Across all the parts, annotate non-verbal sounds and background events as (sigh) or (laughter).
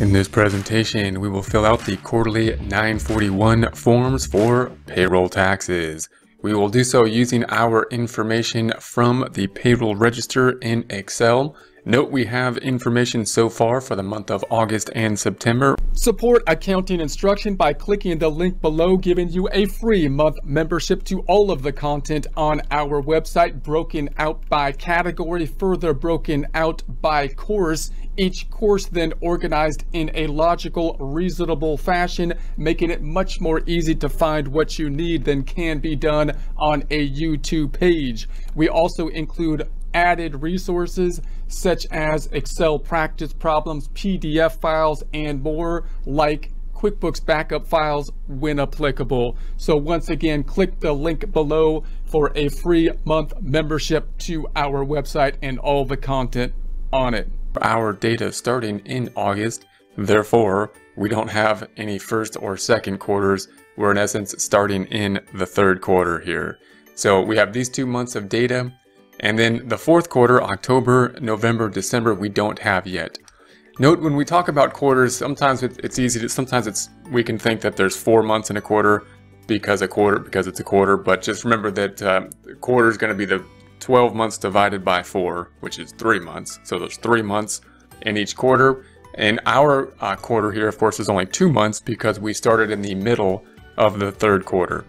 In this presentation, we will fill out the quarterly 941 forms for payroll taxes. We will do so using our information from the payroll register in Excel. Note we have information so far for the month of August and September. Support accounting instruction by clicking the link below giving you a free month membership to all of the content on our website broken out by category, further broken out by course. Each course then organized in a logical, reasonable fashion, making it much more easy to find what you need than can be done on a YouTube page. We also include added resources such as Excel practice problems, PDF files, and more like QuickBooks backup files when applicable. So once again, click the link below for a free month membership to our website and all the content on it. Our data starting in August, therefore, we don't have any first or second quarters. We're in essence starting in the third quarter here. So we have these two months of data and then the fourth quarter, October, November, December, we don't have yet. Note when we talk about quarters, sometimes it's easy to, sometimes it's, we can think that there's four months in a quarter because a quarter, because it's a quarter, but just remember that uh, quarter is going to be the 12 months divided by four, which is three months. So there's three months in each quarter. And our uh, quarter here, of course, is only two months because we started in the middle of the third quarter.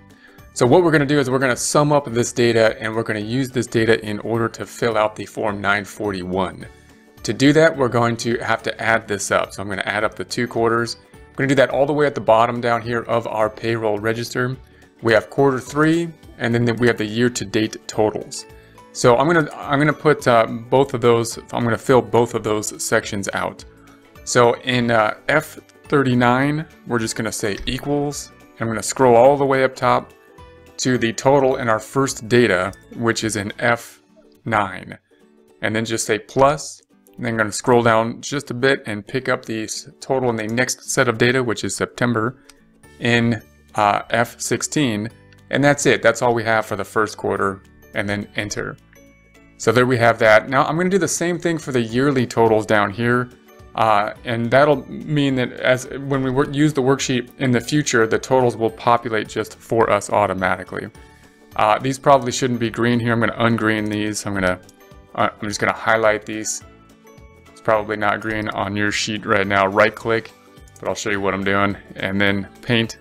So what we're going to do is we're going to sum up this data and we're going to use this data in order to fill out the form 941. To do that, we're going to have to add this up. So I'm going to add up the two quarters. I'm going to do that all the way at the bottom down here of our payroll register. We have quarter three, and then we have the year-to-date totals. So I'm going to I'm to put uh, both of those. I'm going to fill both of those sections out. So in uh, F39, we're just going to say equals. I'm going to scroll all the way up top to the total in our first data, which is in F9. And then just say plus, and then I'm going to scroll down just a bit and pick up the total in the next set of data, which is September, in uh, F16. And that's it. That's all we have for the first quarter, and then enter. So there we have that. Now I'm going to do the same thing for the yearly totals down here. Uh, and that'll mean that as when we work, use the worksheet in the future, the totals will populate just for us automatically. Uh, these probably shouldn't be green here. I'm going to ungreen these. I'm going to, uh, I'm just going to highlight these. It's probably not green on your sheet right now. Right click, but I'll show you what I'm doing. And then paint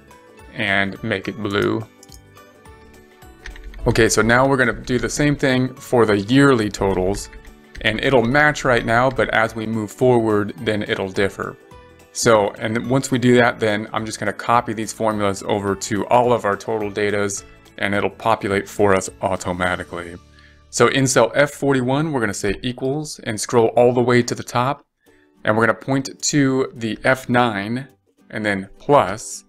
and make it blue. Okay, so now we're going to do the same thing for the yearly totals and it'll match right now, but as we move forward, then it'll differ. So, and once we do that, then I'm just gonna copy these formulas over to all of our total datas and it'll populate for us automatically. So in cell F41, we're gonna say equals and scroll all the way to the top. And we're gonna point to the F9 and then plus,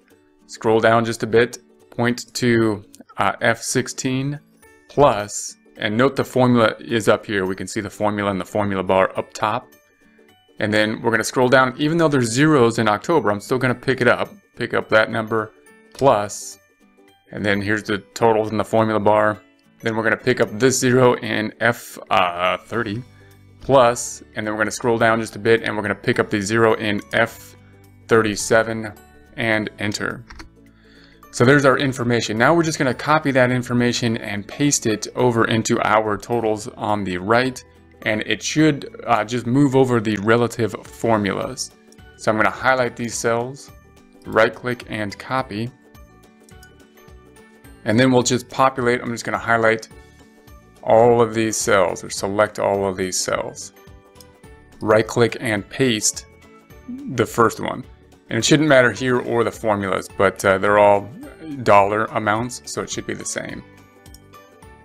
scroll down just a bit, point to uh, F16 plus, and note the formula is up here. We can see the formula in the formula bar up top. And then we're going to scroll down. Even though there's zeros in October, I'm still going to pick it up. Pick up that number plus. And then here's the totals in the formula bar. Then we're going to pick up this zero in F30 uh, plus, and then we're going to scroll down just a bit and we're going to pick up the zero in F37 and enter. So there's our information. Now we're just going to copy that information and paste it over into our totals on the right. And it should uh, just move over the relative formulas. So I'm going to highlight these cells, right click and copy. And then we'll just populate, I'm just going to highlight all of these cells or select all of these cells. Right click and paste the first one. And it shouldn't matter here or the formulas, but uh, they're all dollar amounts, so it should be the same.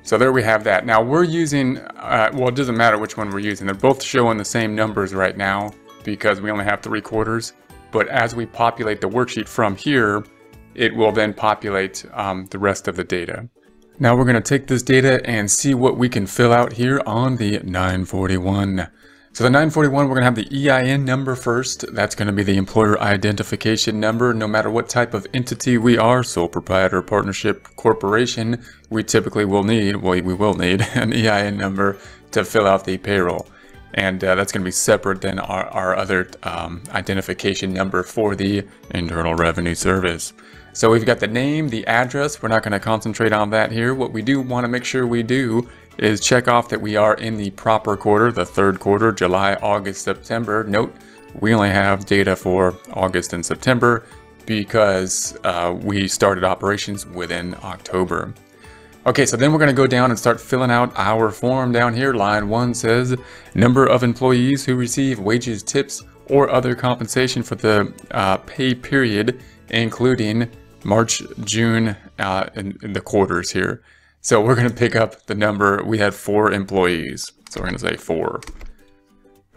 So there we have that. Now we're using, uh, well it doesn't matter which one we're using. They're both showing the same numbers right now because we only have three quarters. But as we populate the worksheet from here, it will then populate um, the rest of the data. Now we're going to take this data and see what we can fill out here on the 941. So the 941, we're going to have the EIN number first. That's going to be the employer identification number. No matter what type of entity we are, sole proprietor, partnership, corporation, we typically will need, well, we will need (laughs) an EIN number to fill out the payroll. and uh, that's going to be separate than our, our other um, identification number for the Internal Revenue Service. So we've got the name, the address. We're not going to concentrate on that here. What we do want to make sure we do is check off that we are in the proper quarter, the third quarter, July, August, September. Note, we only have data for August and September because uh, we started operations within October. Okay, so then we're going to go down and start filling out our form down here. Line 1 says, number of employees who receive wages, tips, or other compensation for the uh, pay period, including March, June, uh, in the quarters here. So we're going to pick up the number. We had four employees. So we're going to say four.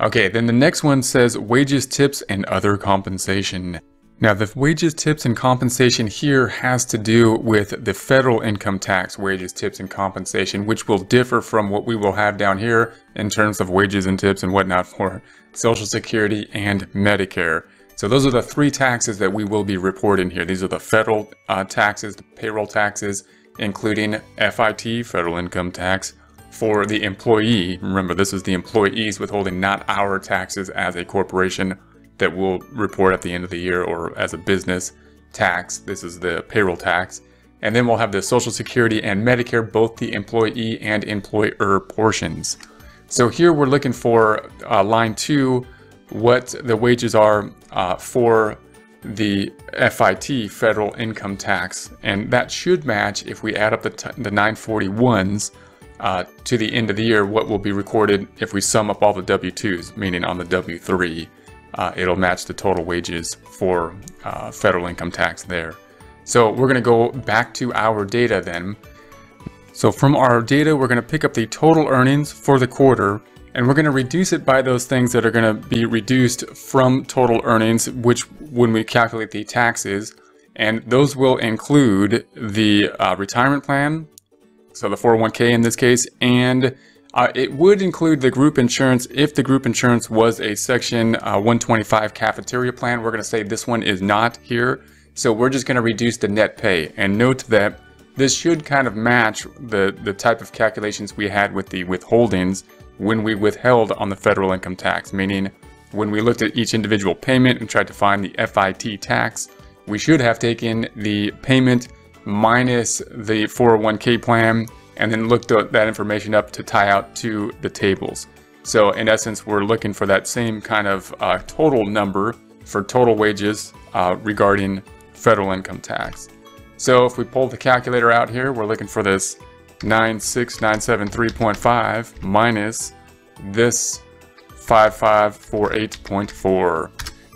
Okay, then the next one says wages, tips, and other compensation. Now the wages, tips, and compensation here has to do with the federal income tax wages, tips, and compensation, which will differ from what we will have down here in terms of wages and tips and whatnot for Social Security and Medicare. So those are the three taxes that we will be reporting here. These are the federal uh, taxes, the payroll taxes, including FIT, federal income tax, for the employee. Remember, this is the employees withholding, not our taxes as a corporation that we'll report at the end of the year or as a business tax. This is the payroll tax. And then we'll have the Social Security and Medicare, both the employee and employer portions. So here we're looking for uh, line two, what the wages are uh, for the FIT, federal income tax. And that should match if we add up the, the 941s uh, to the end of the year, what will be recorded if we sum up all the W-2s, meaning on the W-3 uh, it'll match the total wages for uh, federal income tax there. So we're going to go back to our data then. So from our data, we're going to pick up the total earnings for the quarter, and we're going to reduce it by those things that are going to be reduced from total earnings, which when we calculate the taxes, and those will include the uh, retirement plan, so the 401k in this case, and uh, it would include the group insurance if the group insurance was a Section uh, 125 cafeteria plan. We're going to say this one is not here. So we're just going to reduce the net pay. And note that this should kind of match the, the type of calculations we had with the withholdings when we withheld on the federal income tax, meaning when we looked at each individual payment and tried to find the FIT tax, we should have taken the payment minus the 401k plan and then looked that information up to tie out to the tables. So in essence, we're looking for that same kind of uh, total number for total wages uh, regarding federal income tax. So if we pull the calculator out here, we're looking for this 96973.5 minus this 5548.4.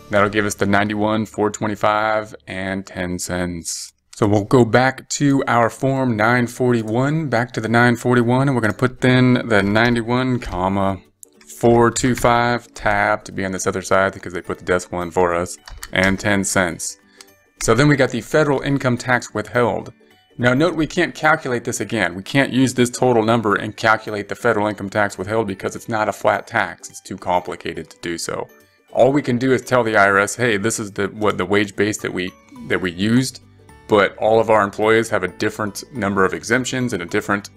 That'll give us the 91, 425, and 10 cents. So we'll go back to our form 941, back to the 941, and we're going to put then the 91 comma 425 tab to be on this other side because they put the decimal in for us, and 10 cents. So then we got the federal income tax withheld. Now note we can't calculate this again. We can't use this total number and calculate the federal income tax withheld because it's not a flat tax. It's too complicated to do so. All we can do is tell the IRS, hey, this is the what the wage base that we that we used but all of our employees have a different number of exemptions and a different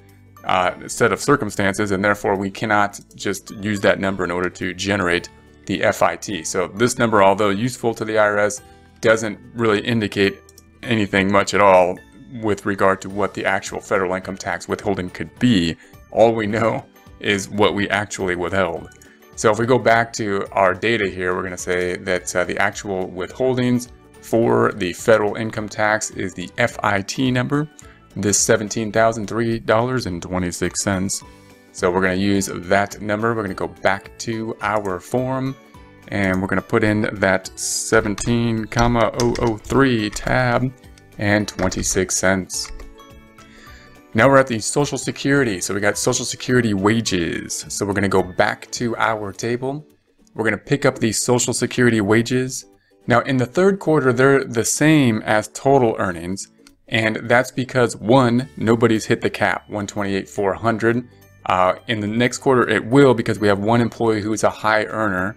uh, set of circumstances, and therefore we cannot just use that number in order to generate the FIT. So this number, although useful to the IRS, doesn't really indicate anything much at all with regard to what the actual federal income tax withholding could be. All we know is what we actually withheld. So if we go back to our data here, we're going to say that uh, the actual withholdings for the federal income tax is the FIT number, this $17,003.26. So we're going to use that number. We're going to go back to our form and we're going to put in that 17,003 tab and 26 cents. Now we're at the Social Security. So we got Social Security wages. So we're going to go back to our table. We're going to pick up the Social Security wages now in the third quarter, they're the same as total earnings, and that's because one, nobody's hit the cap, 128,400. Uh, in the next quarter, it will because we have one employee who is a high earner.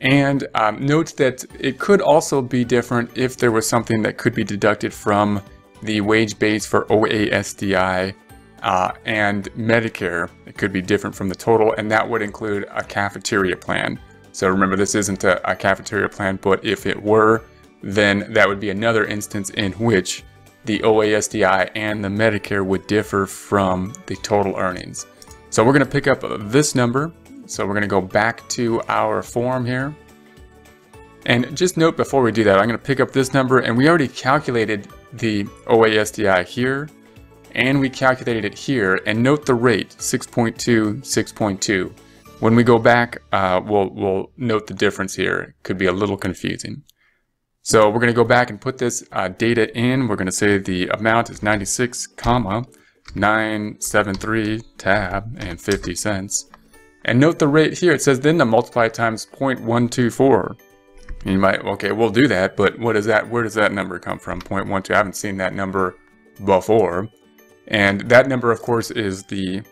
And um, note that it could also be different if there was something that could be deducted from the wage base for OASDI uh, and Medicare. It could be different from the total, and that would include a cafeteria plan. So remember, this isn't a, a cafeteria plan, but if it were, then that would be another instance in which the OASDI and the Medicare would differ from the total earnings. So we're going to pick up this number. So we're going to go back to our form here. And just note before we do that, I'm going to pick up this number and we already calculated the OASDI here and we calculated it here and note the rate 6.2, 6.2. When we go back, uh, we'll, we'll note the difference here. It could be a little confusing. So we're going to go back and put this uh, data in. We're going to say the amount is 96, comma, 973 tab and 50 cents. And note the rate here. It says then to multiply times 0.124. You might, okay, we'll do that, but what is that? Where does that number come from? 0.12. I haven't seen that number before. And that number, of course, is the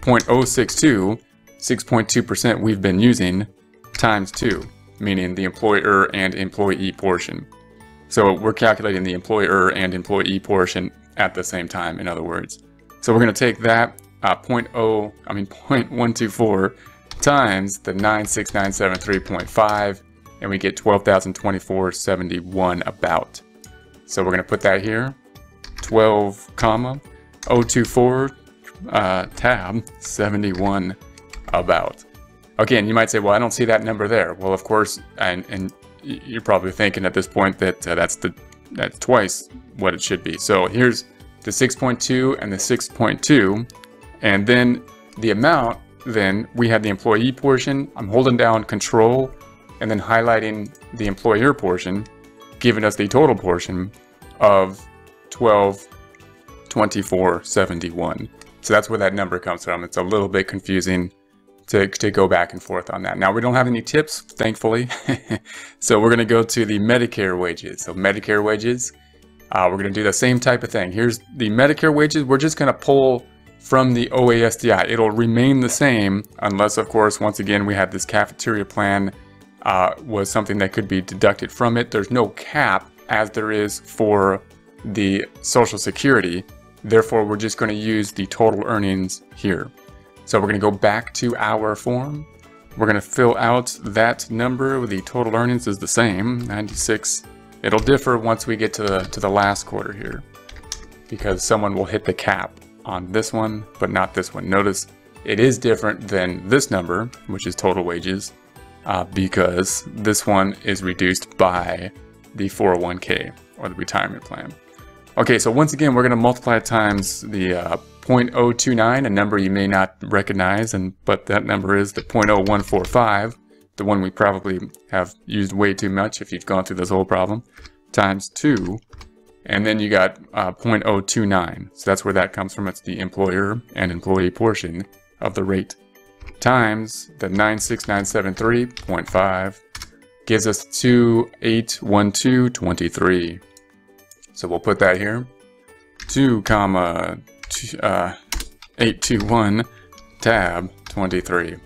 0.062, 6.2% we've been using, times 2, meaning the employer and employee portion. So we're calculating the employer and employee portion at the same time, in other words. So we're going to take that uh, 0.0, I mean (laughs) 0.124 times the 96973.5 and we get 12,024.71 about. So we're going to put that here, 12 comma 024 uh, tab 71 about. And you might say, well, I don't see that number there. Well, of course, and, and you're probably thinking at this point that uh, that's the that's twice what it should be. So here's the 6.2 and the 6.2, and then the amount, then we have the employee portion. I'm holding down control and then highlighting the employer portion, giving us the total portion of 12 2471. So that's where that number comes from. It's a little bit confusing to, to go back and forth on that. Now we don't have any tips, thankfully. (laughs) so we're gonna go to the Medicare wages. So Medicare wages, uh, we're gonna do the same type of thing. Here's the Medicare wages. We're just gonna pull from the OASDI. It'll remain the same unless, of course, once again, we have this cafeteria plan uh, was something that could be deducted from it. There's no cap as there is for the Social Security. Therefore, we're just going to use the total earnings here. So we're going to go back to our form. We're going to fill out that number. The total earnings is the same, 96. It'll differ once we get to the, to the last quarter here because someone will hit the cap on this one, but not this one. Notice it is different than this number, which is total wages, uh, because this one is reduced by the 401k or the retirement plan. Okay, so once again, we're going to multiply times the uh, 0.029, a number you may not recognize, and but that number is the 0.0145, the one we probably have used way too much if you've gone through this whole problem, times 2, and then you got uh, 0.029. So that's where that comes from. It's the employer and employee portion of the rate times the 96973.5 gives us 281223. So we'll put that here. 2 comma uh, 821 tab 23.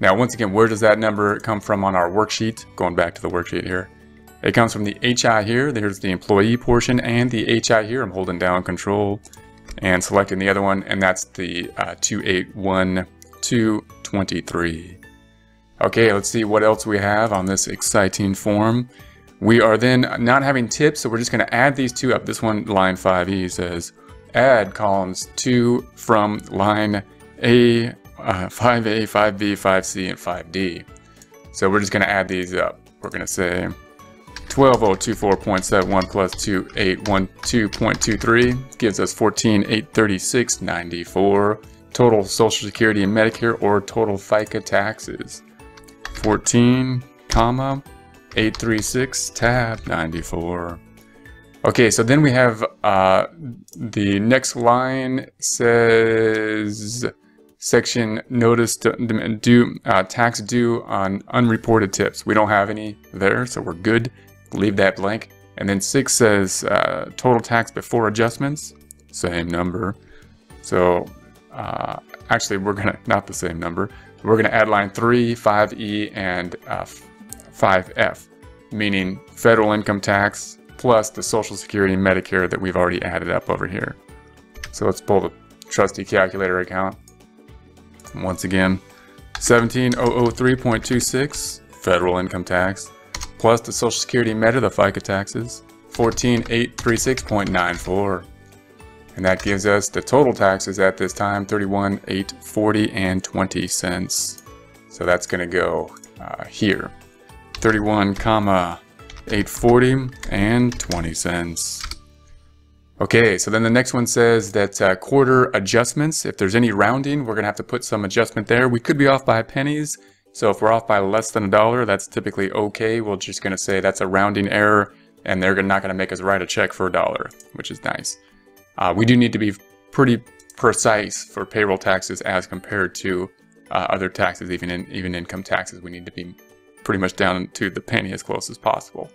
Now once again, where does that number come from on our worksheet? Going back to the worksheet here. It comes from the HI here. There's the employee portion and the HI here. I'm holding down control and selecting the other one and that's the uh, 281223. Okay, let's see what else we have on this exciting form. We are then not having tips, so we're just going to add these two up. This one, line 5e, says add columns 2 from line A, uh, 5a, 5b, 5c, and 5d. So we're just going to add these up. We're going to say 12024.71 plus 2812.23 gives us 14,836.94 total Social Security and Medicare or total FICA taxes. 14, comma, 836 tab 94. Okay, so then we have uh, the next line says section notice due uh, tax due on unreported tips. We don't have any there, so we're good. Leave that blank. And then six says uh, total tax before adjustments, same number. So uh, actually, we're gonna (laughs) not the same number. We're gonna add line three, 5e, and uh, 5F, meaning federal income tax plus the Social Security and Medicare that we've already added up over here. So let's pull the trusty calculator account. Once again, 17003.26 federal income tax plus the Social Security Meta, the FICA taxes, 14836.94. And that gives us the total taxes at this time, 31,840 and 20 cents. So that's going to go uh, here, 31 comma 840 and 20 cents. Okay, so then the next one says that uh, quarter adjustments, if there's any rounding, we're gonna have to put some adjustment there. We could be off by pennies, so if we're off by less than a dollar, that's typically okay. We're just gonna say that's a rounding error, and they're not gonna make us write a check for a dollar, which is nice. Uh, we do need to be pretty precise for payroll taxes as compared to uh, other taxes, even in even income taxes. We need to be pretty much down to the penny as close as possible.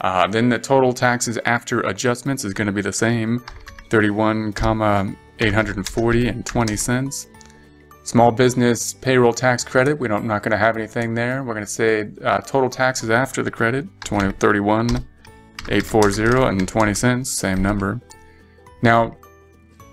Uh, then the total taxes after adjustments is going to be the same, 31 comma 840 and 20 cents. Small business payroll tax credit, we don't, not going to have anything there. We're going to say uh, total taxes after the credit, 20, 31 840 and 20 cents, same number. Now,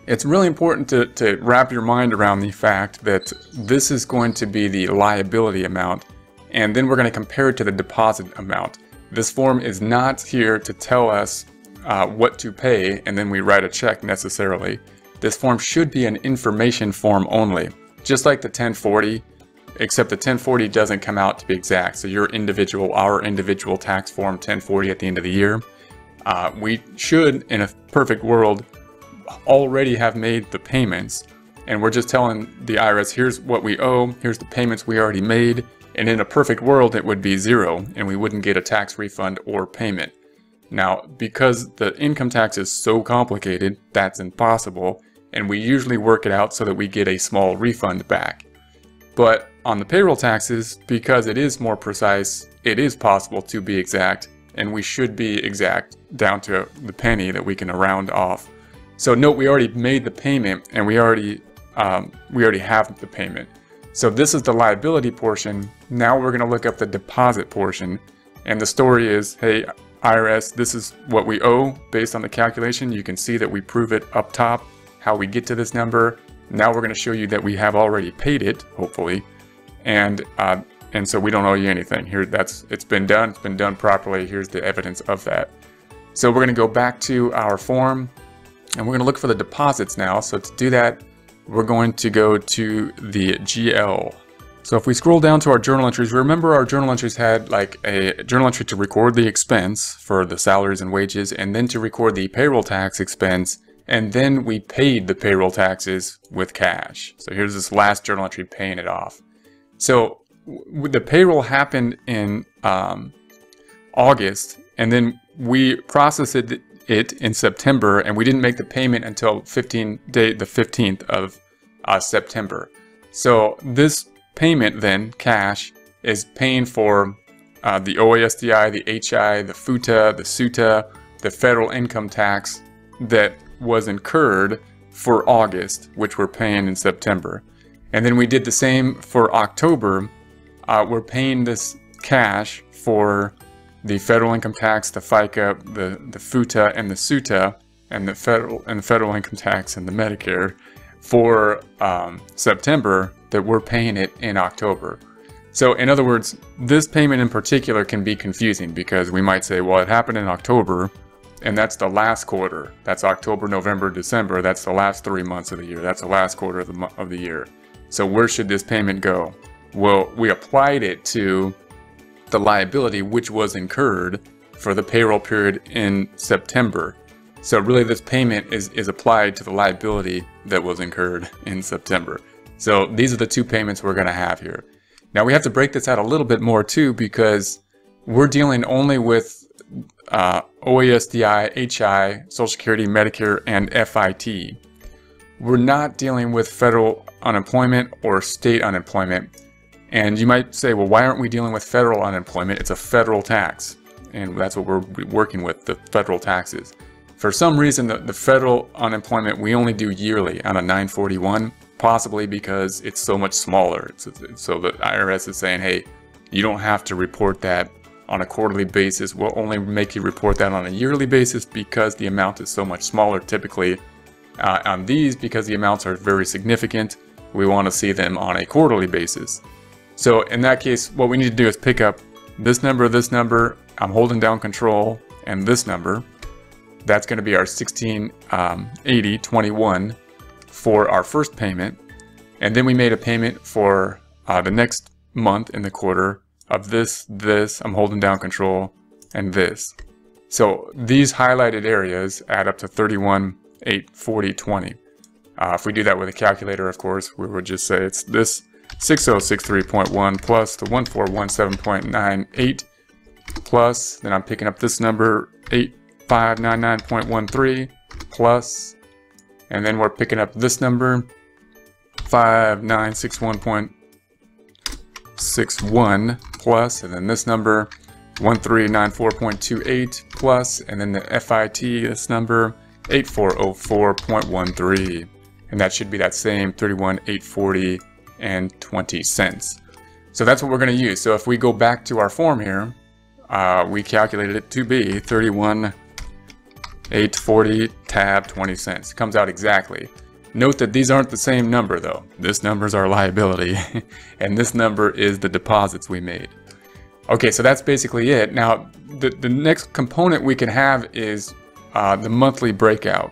it's really important to, to wrap your mind around the fact that this is going to be the liability amount, and then we're going to compare it to the deposit amount. This form is not here to tell us uh, what to pay and then we write a check necessarily. This form should be an information form only, just like the 1040, except the 1040 doesn't come out to be exact. So your individual, our individual tax form 1040 at the end of the year, uh, we should, in a perfect world, already have made the payments. And we're just telling the IRS, here's what we owe, here's the payments we already made, and in a perfect world, it would be zero and we wouldn't get a tax refund or payment. Now, because the income tax is so complicated, that's impossible, and we usually work it out so that we get a small refund back. But on the payroll taxes, because it is more precise, it is possible to be exact, and we should be exact down to the penny that we can round off. So note we already made the payment and we already um, we already have the payment. So this is the liability portion. Now we're going to look up the deposit portion. And the story is, hey, IRS, this is what we owe based on the calculation. You can see that we prove it up top, how we get to this number. Now we're going to show you that we have already paid it, hopefully. And uh, and so we don't owe you anything. Here, that's it's been done. It's been done properly. Here's the evidence of that. So we're going to go back to our form, and we're going to look for the deposits now. So to do that, we're going to go to the GL. So if we scroll down to our journal entries, remember our journal entries had like a journal entry to record the expense for the salaries and wages, and then to record the payroll tax expense, and then we paid the payroll taxes with cash. So here's this last journal entry paying it off. So the payroll happened in um, August, and then we processed it it in September, and we didn't make the payment until 15 day the 15th of uh, September. So this payment then, cash, is paying for uh, the OASDI, the HI, the FUTA, the SUTA, the federal income tax that was incurred for August, which we're paying in September. And then we did the same for October. Uh, we're paying this cash for the federal income tax, the FICA, the, the FUTA, and the SUTA, and the federal and the federal income tax and the Medicare for um, September that we're paying it in October. So in other words, this payment in particular can be confusing because we might say, well, it happened in October, and that's the last quarter. That's October, November, December. That's the last three months of the year. That's the last quarter of the, of the year. So where should this payment go? Well, we applied it to the liability which was incurred for the payroll period in September. So really this payment is, is applied to the liability that was incurred in September. So these are the two payments we're going to have here. Now we have to break this out a little bit more too because we're dealing only with uh, OASDI, HI, Social Security, Medicare, and FIT. We're not dealing with federal unemployment or state unemployment. And you might say, well, why aren't we dealing with federal unemployment? It's a federal tax. And that's what we're working with, the federal taxes. For some reason, the, the federal unemployment we only do yearly on a 941, possibly because it's so much smaller. So, so the IRS is saying, hey, you don't have to report that on a quarterly basis. We'll only make you report that on a yearly basis because the amount is so much smaller typically Uh, on these, because the amounts are very significant, we want to see them on a quarterly basis. So in that case, what we need to do is pick up this number, this number, I'm holding down control, and this number. That's going to be our 1680.21 um, for our first payment. And then we made a payment for uh, the next month in the quarter of this, this, I'm holding down control, and this. So these highlighted areas add up to 31, 8, 40, 20. Uh, if we do that with a calculator, of course, we would just say it's this 6063.1 plus the 1417.98 plus, then I'm picking up this number 8599.13 plus, and then we're picking up this number 5961.61 plus, and then this number 1394.28 plus, and then the FIT, this number 8404.13. And that should be that same 31,840 and 20 cents. So that's what we're going to use. So if we go back to our form here, uh, we calculated it to be 31,840 tab 20 cents. It comes out exactly. Note that these aren't the same number though. This number is our liability (laughs) and this number is the deposits we made. Okay, so that's basically it. Now, the, the next component we can have is uh, the monthly breakout.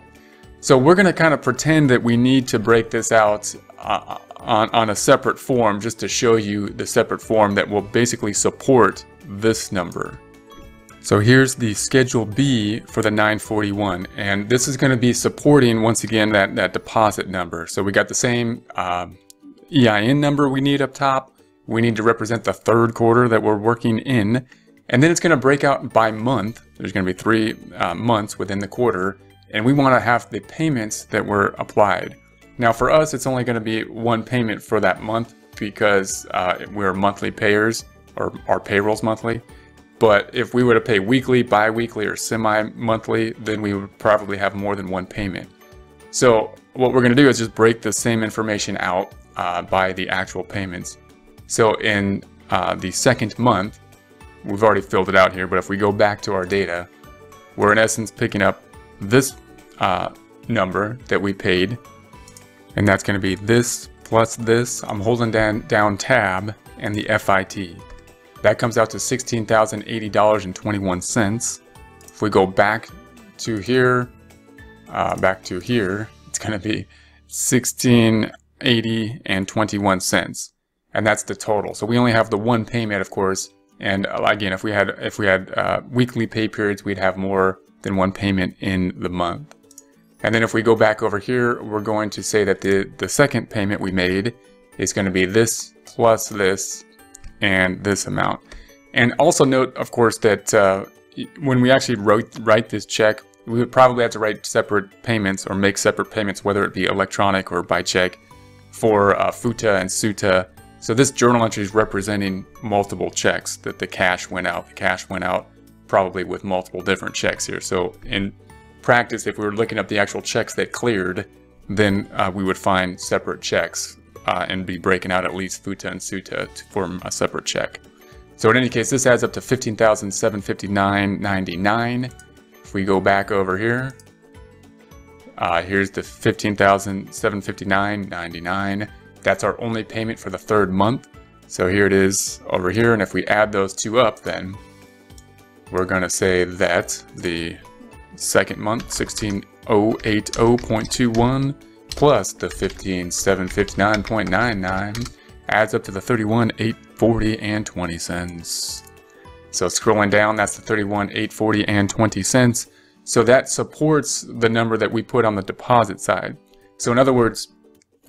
So we're to kind of pretend that we need to break this out uh, on, on a separate form just to show you the separate form that will basically support this number. So here's the Schedule B for the 941, and this is going to be supporting, once again, that, that deposit number. So we got the same uh, EIN number we need up top. We need to represent the third quarter that we're working in, and then it's going to break out by month. There's going to be three uh, months within the quarter, and we want to have the payments that were applied. Now for us, it's only going to be one payment for that month because uh, we're monthly payers or our payroll's monthly. But if we were to pay weekly, bi-weekly, or semi-monthly, then we would probably have more than one payment. So what we're going to do is just break the same information out uh, by the actual payments. So in uh, the second month, we've already filled it out here, but if we go back to our data, we're in essence picking up this uh, number that we paid, and that's going to be this plus this. I'm holding down, down tab and the FIT. That comes out to $16,080.21. If we go back to here, uh, back to here, it's going to be 1680 and 21 cents. And that's the total. So we only have the one payment, of course. And uh, again, if we had if we had uh, weekly pay periods, we'd have more than one payment in the month. And then if we go back over here, we're going to say that the, the second payment we made is going to be this plus this and this amount. And also note, of course, that uh, when we actually wrote, write this check, we would probably have to write separate payments or make separate payments, whether it be electronic or by check, for uh, FUTA and SUTA. So this journal entry is representing multiple checks that the cash went out. The cash went out probably with multiple different checks here. So in practice, if we were looking up the actual checks that cleared, then uh, we would find separate checks uh, and be breaking out at least FUTA and SUTA to form a separate check. So in any case, this adds up to 15,759.99. If we go back over here, uh, here's the 15,759.99. That's our only payment for the third month. So here it is over here, and if we add those two up, then we're going to say that the second month, 16080.21 plus the 15759.99 adds up to the 31,840 and 20 cents. So scrolling down, that's the 31,840 and 20 cents. So that supports the number that we put on the deposit side. So in other words,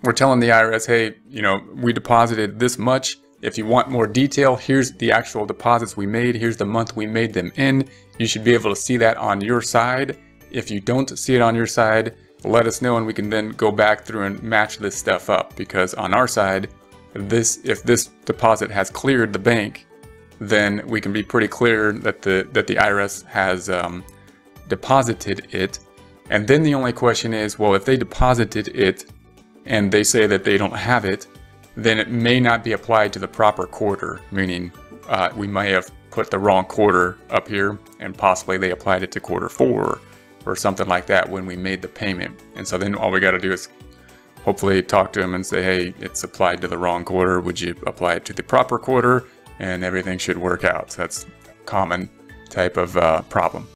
we're telling the IRS, hey, you know, we deposited this much. If you want more detail, here's the actual deposits we made. Here's the month we made them in. You should be able to see that on your side. If you don't see it on your side, let us know and we can then go back through and match this stuff up because on our side, this if this deposit has cleared the bank, then we can be pretty clear that the that the IRS has um, deposited it. And then the only question is, well, if they deposited it and they say that they don't have it, then it may not be applied to the proper quarter, meaning uh, we may have put the wrong quarter up here and possibly they applied it to quarter four or something like that when we made the payment. And so then all we got to do is hopefully talk to them and say, hey, it's applied to the wrong quarter. Would you apply it to the proper quarter? And everything should work out. So that's a common type of uh, problem.